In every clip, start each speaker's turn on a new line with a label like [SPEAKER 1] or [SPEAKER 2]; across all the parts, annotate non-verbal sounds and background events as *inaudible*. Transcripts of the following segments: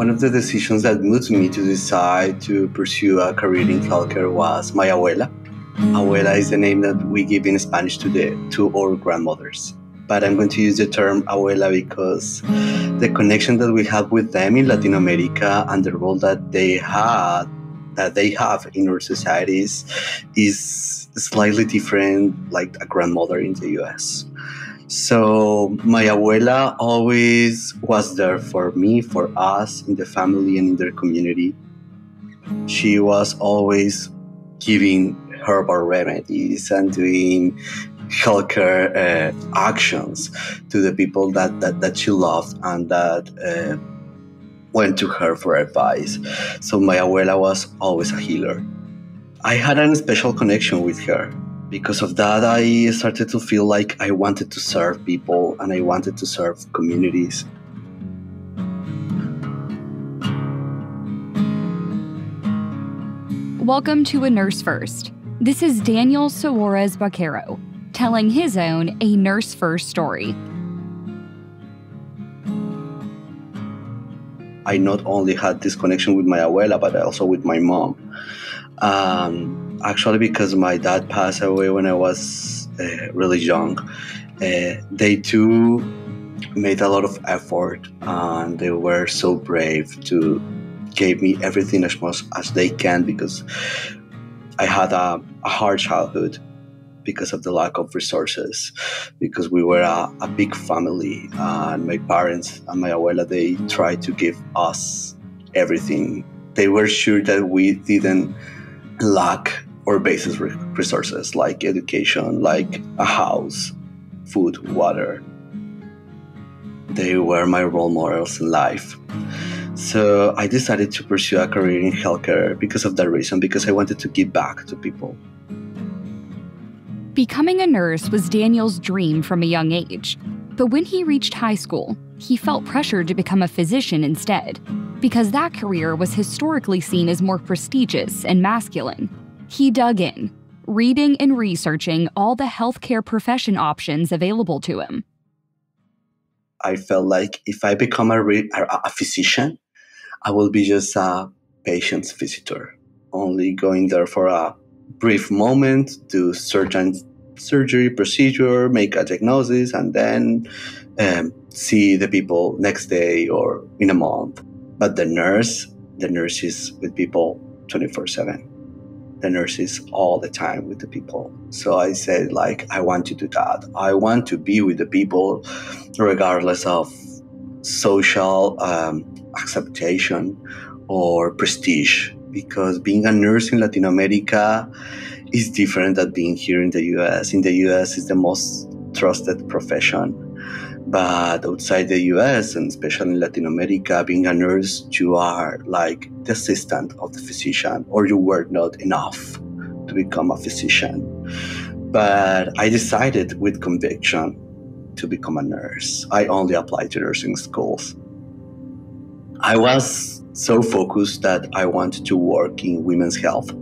[SPEAKER 1] One of the decisions that moved me to decide to pursue a career in healthcare was my abuela. Abuela is the name that we give in Spanish to the to our grandmothers. But I'm going to use the term abuela because the connection that we have with them in Latin America and the role that they had that they have in our societies is slightly different like a grandmother in the US. So my abuela always was there for me, for us in the family and in their community. She was always giving herbal remedies and doing healthcare uh, actions to the people that, that, that she loved and that uh, went to her for advice. So my abuela was always a healer. I had a special connection with her because of that, I started to feel like I wanted to serve people and I wanted to serve communities.
[SPEAKER 2] Welcome to A Nurse First. This is Daniel Suarez Baquero telling his own A Nurse First story.
[SPEAKER 1] I not only had this connection with my abuela, but also with my mom. Um, actually because my dad passed away when I was uh, really young. Uh, they too made a lot of effort and they were so brave to give me everything as much as they can because I had a, a hard childhood because of the lack of resources because we were a, a big family and my parents and my abuela they tried to give us everything they were sure that we didn't lack or basic resources like education, like a house, food, water. They were my role models in life. So I decided to pursue a career in healthcare because of that reason, because I wanted to give back to people.
[SPEAKER 2] Becoming a nurse was Daniel's dream from a young age. But when he reached high school, he felt pressured to become a physician instead, because that career was historically seen as more prestigious and masculine. He dug in, reading and researching all the healthcare profession options available to him.
[SPEAKER 1] I felt like if I become a, re- a physician, I will be just a patient's visitor, only going there for a brief moment, do certain surgery procedure, make a diagnosis, and then um, see the people next day or in a month. But the nurse, the nurse is with people 24 7 the nurses all the time with the people. So I said, like, I want to do that. I want to be with the people, regardless of social um, acceptation or prestige, because being a nurse in Latin America is different than being here in the US. In the US, it's the most trusted profession. But outside the US and especially in Latin America, being a nurse, you are like the assistant of the physician, or you were not enough to become a physician. But I decided with conviction to become a nurse. I only applied to nursing schools. I was so focused that I wanted to work in women's health,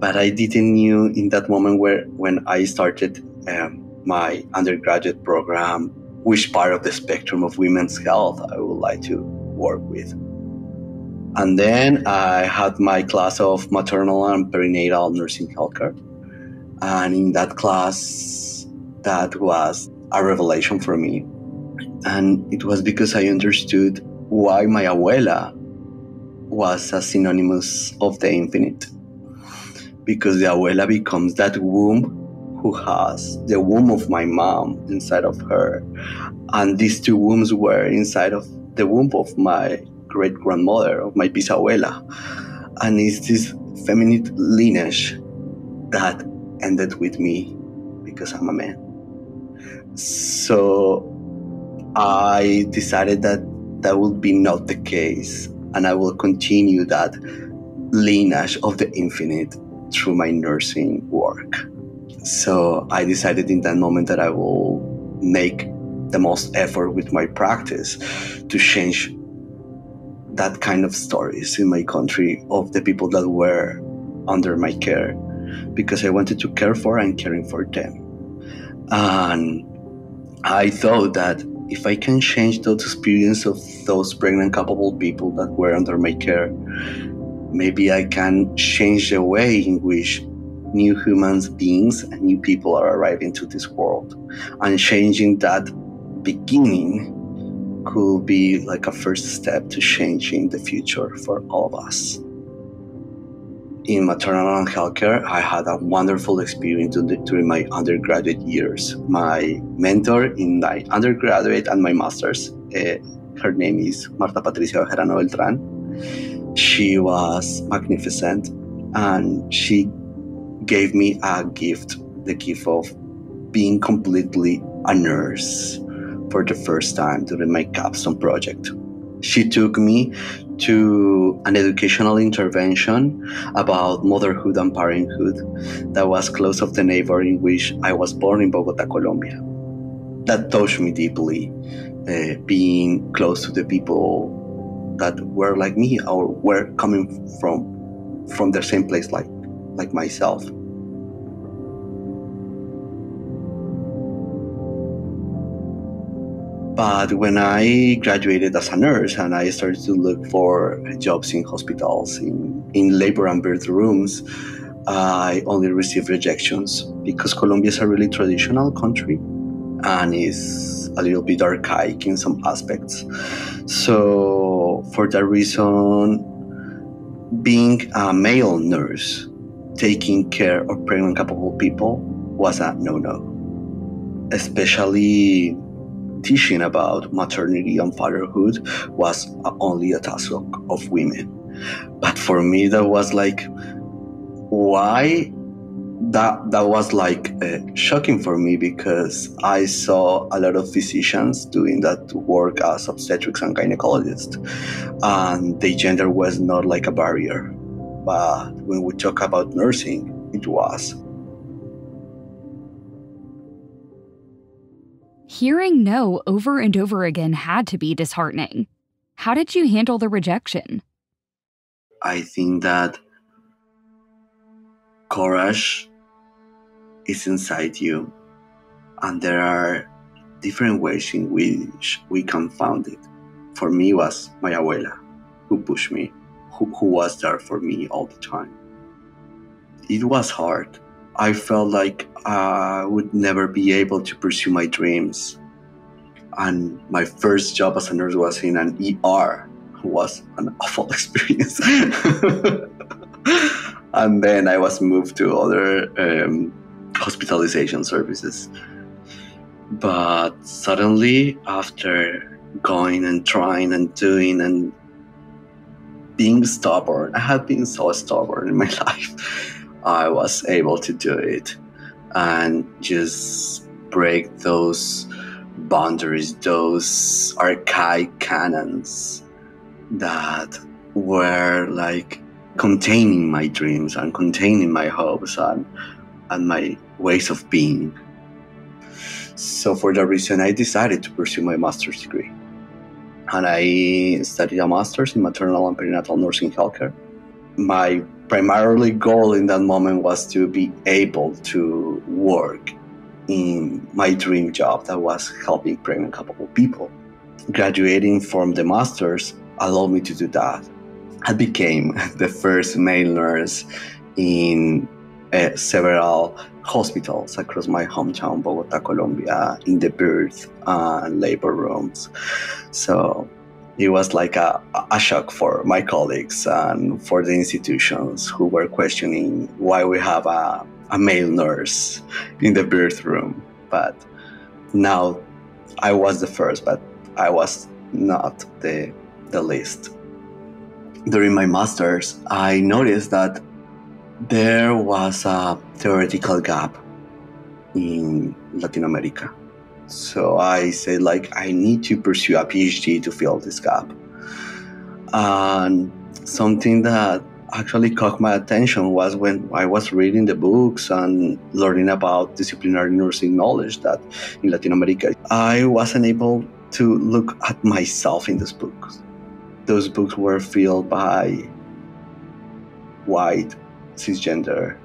[SPEAKER 1] but I didn't knew in that moment where when I started um, my undergraduate program which part of the spectrum of women's health I would like to work with. And then I had my class of maternal and perinatal nursing healthcare. And in that class, that was a revelation for me. And it was because I understood why my abuela was a synonymous of the infinite. Because the abuela becomes that womb who has the womb of my mom inside of her. And these two wombs were inside of the womb of my great grandmother, of my bisabuela. And it's this feminine lineage that ended with me because I'm a man. So I decided that that would be not the case, and I will continue that lineage of the infinite through my nursing work. So I decided in that moment that I will make the most effort with my practice to change that kind of stories in my country of the people that were under my care because I wanted to care for and caring for them. And I thought that if I can change those experience of those pregnant capable people that were under my care, maybe I can change the way in which new humans beings and new people are arriving to this world. And changing that beginning could be like a first step to changing the future for all of us in maternal and healthcare, I had a wonderful experience during my undergraduate years. My mentor in my undergraduate and my master's, uh, her name is Marta Patricia Bejarano Beltran. She was magnificent and she gave me a gift the gift of being completely a nurse for the first time during my capstone project. She took me to an educational intervention about motherhood and parenthood that was close of the neighbor in which I was born in Bogota, Colombia. That touched me deeply, uh, being close to the people that were like me or were coming from from the same place like like myself. But when I graduated as a nurse and I started to look for jobs in hospitals, in, in labor and birth rooms, I only received rejections because Colombia is a really traditional country and is a little bit archaic in some aspects. So, for that reason, being a male nurse taking care of pregnant capable people was a no no, especially teaching about maternity and fatherhood was only a task of women. But for me, that was like, why? That that was like uh, shocking for me because I saw a lot of physicians doing that work as obstetrics and gynecologists, and the gender was not like a barrier. But when we talk about nursing, it was.
[SPEAKER 2] Hearing no over and over again had to be disheartening. How did you handle the rejection?
[SPEAKER 1] I think that courage is inside you, and there are different ways in which we can find it. For me, was my abuela who pushed me, who, who was there for me all the time. It was hard I felt like I would never be able to pursue my dreams. And my first job as a nurse was in an ER. It was an *laughs* awful experience. *laughs* and then I was moved to other um, hospitalization services. But suddenly, after going and trying and doing and being stubborn, I have been so stubborn in my *laughs* life I was able to do it and just break those boundaries, those archaic canons that were like containing my dreams and containing my hopes and, and my ways of being. So, for that reason, I decided to pursue my master's degree. And I studied a master's in maternal and perinatal nursing healthcare. My primarily goal in that moment was to be able to work in my dream job that was helping pregnant capable people. Graduating from the masters allowed me to do that. I became *laughs* the first male nurse in uh, several hospitals across my hometown, Bogota, Colombia, in the birth and labor rooms. So it was like a, a shock for my colleagues and for the institutions who were questioning why we have a, a male nurse in the birth room. But now I was the first, but I was not the, the least. During my master's, I noticed that there was a theoretical gap in Latin America so I said, like, I need to pursue a PhD to fill this gap. And something that actually caught my attention was when I was reading the books and learning about disciplinary nursing knowledge that in Latin America, I wasn't able to look at myself in those books. Those books were filled by white, cisgender,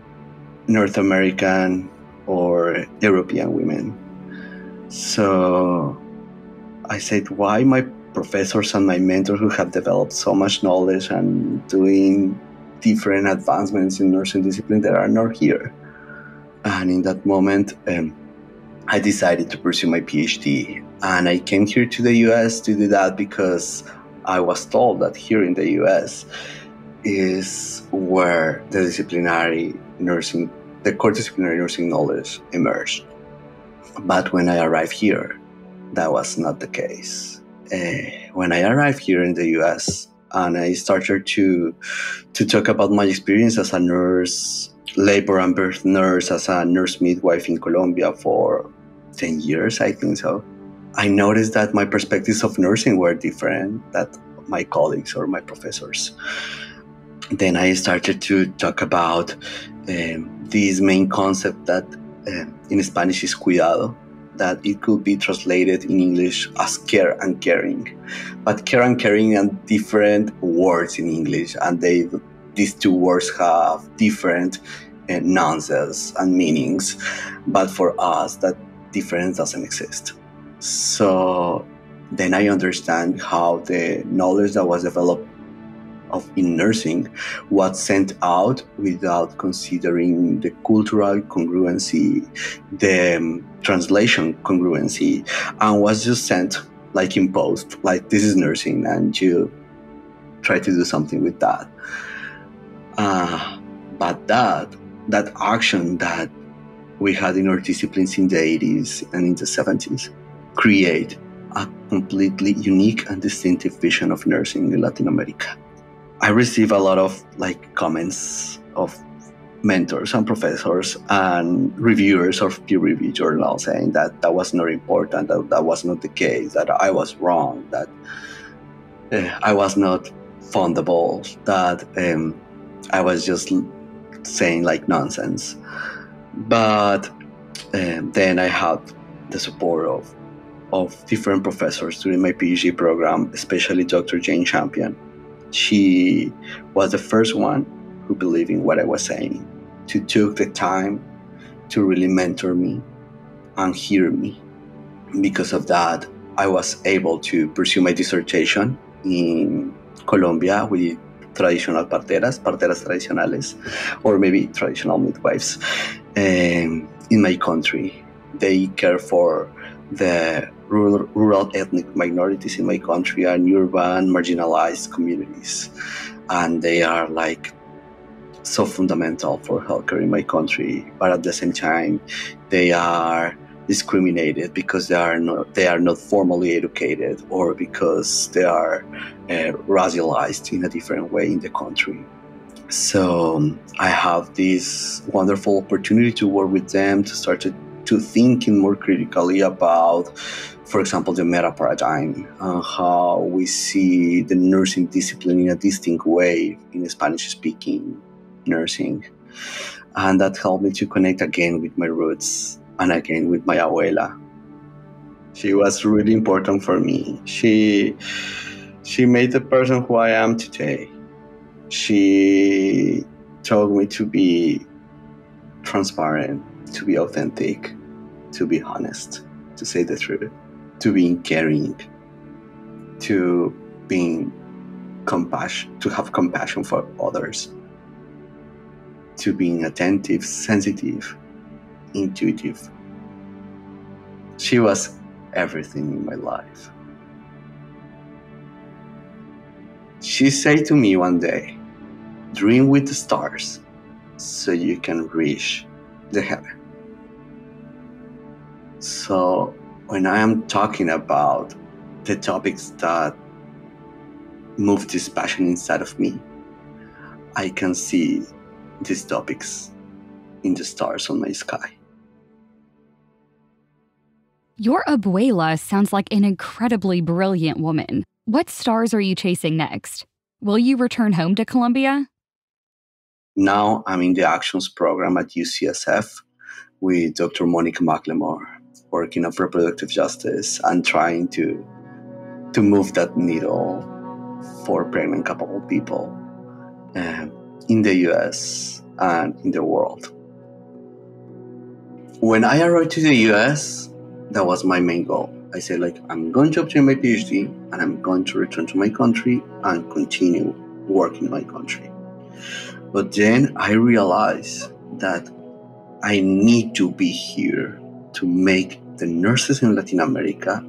[SPEAKER 1] North American, or European women so I said, why my professors and my mentors who have developed so much knowledge and doing different advancements in nursing discipline that are not here? And in that moment, um, I decided to pursue my PhD. And I came here to the US to do that because I was told that here in the US is where the disciplinary nursing, the core disciplinary nursing knowledge emerged. But when I arrived here, that was not the case. Uh, when I arrived here in the US and I started to to talk about my experience as a nurse, labor and birth nurse, as a nurse midwife in Colombia for 10 years, I think so. I noticed that my perspectives of nursing were different that my colleagues or my professors. Then I started to talk about um, this main concept that um, in Spanish is cuidado, that it could be translated in English as care and caring. But care and caring are different words in English, and they these two words have different uh, nuances and meanings. But for us, that difference doesn't exist. So then I understand how the knowledge that was developed of in nursing was sent out without considering the cultural congruency, the um, translation congruency, and was just sent like imposed, like this is nursing, and you try to do something with that. Uh, but that that action that we had in our disciplines in the 80s and in the 70s create a completely unique and distinctive vision of nursing in Latin America. I receive a lot of like comments of mentors and professors and reviewers of peer review journals saying that that was not important, that that was not the case, that I was wrong, that uh, I was not fundable, that um, I was just saying like nonsense. But um, then I had the support of of different professors during my PhD program, especially Dr. Jane Champion. She was the first one who believed in what I was saying, to took the time to really mentor me and hear me. Because of that, I was able to pursue my dissertation in Colombia with traditional parteras, parteras tradicionales, or maybe traditional midwives. Um, in my country, they care for the rural, rural ethnic minorities in my country and urban marginalized communities. And they are like so fundamental for healthcare in my country, but at the same time, they are discriminated because they are not they are not formally educated or because they are uh, racialized in a different way in the country. So um, I have this wonderful opportunity to work with them to start to, to thinking more critically about for example, the meta paradigm, uh, how we see the nursing discipline in a distinct way in Spanish speaking nursing. And that helped me to connect again with my roots and again with my abuela. She was really important for me. She she made the person who I am today. She told me to be transparent, to be authentic, to be honest, to say the truth to being caring, to being compassion, to have compassion for others, to being attentive, sensitive, intuitive. She was everything in my life. She said to me one day, Dream with the stars so you can reach the heaven. So when I am talking about the topics that move this passion inside of me, I can see these topics in the stars on my sky.
[SPEAKER 2] Your abuela sounds like an incredibly brilliant woman. What stars are you chasing next? Will you return home to Colombia?
[SPEAKER 1] Now I'm in the Actions program at UCSF with Dr. Monica McLemore working of reproductive justice and trying to to move that needle for pregnant capable people um, in the US and in the world. When I arrived to the US, that was my main goal I said like I'm going to obtain my PhD and I'm going to return to my country and continue working in my country. But then I realized that I need to be here to make the nurses in Latin America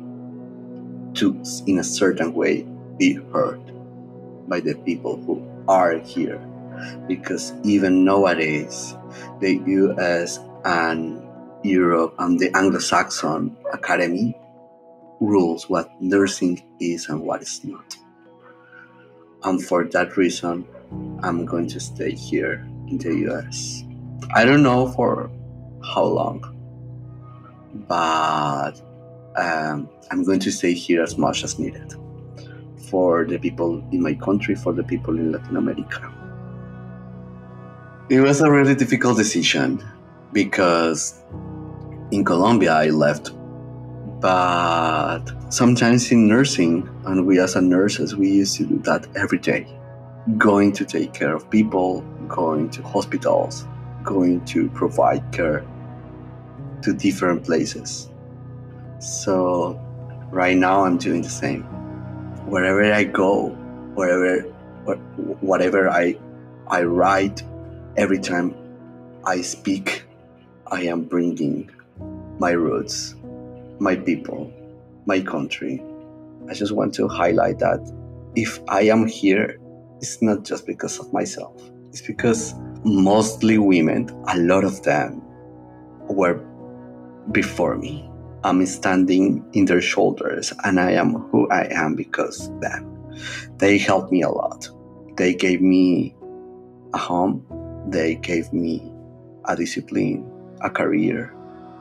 [SPEAKER 1] to in a certain way be heard by the people who are here because even nowadays the US and Europe and the Anglo-Saxon academy rules what nursing is and what is not. And for that reason, I'm going to stay here in the US. I don't know for how long, but um, I'm going to stay here as much as needed for the people in my country, for the people in Latin America. It was a really difficult decision because in Colombia I left, but sometimes in nursing, and we as a nurses, we used to do that every day going to take care of people, going to hospitals, going to provide care to different places. So right now I'm doing the same. Wherever I go, wherever whatever I I write, every time I speak, I am bringing my roots, my people, my country. I just want to highlight that if I am here, it's not just because of myself. It's because mostly women, a lot of them were before me. I'm standing in their shoulders and I am who I am because them. They helped me a lot. They gave me a home, they gave me a discipline, a career.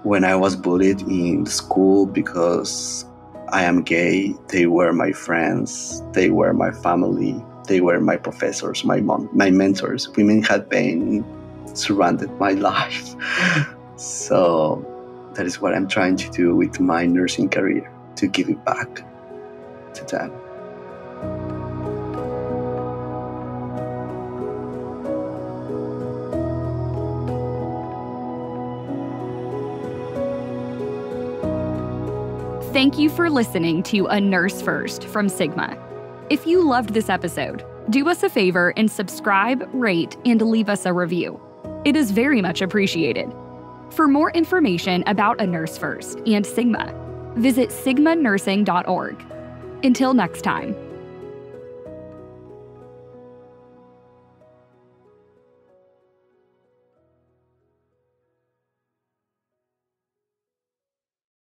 [SPEAKER 1] When I was bullied in school because I am gay, they were my friends, they were my family, they were my professors, my mom, my mentors. Women had been surrounded my *laughs* life. so that is what I'm trying to do with my nursing career to give it back to them.
[SPEAKER 2] Thank you for listening to A Nurse First from Sigma. If you loved this episode, do us a favor and subscribe, rate, and leave us a review. It is very much appreciated. For more information about A Nurse First and Sigma, visit sigmanursing.org. Until next time.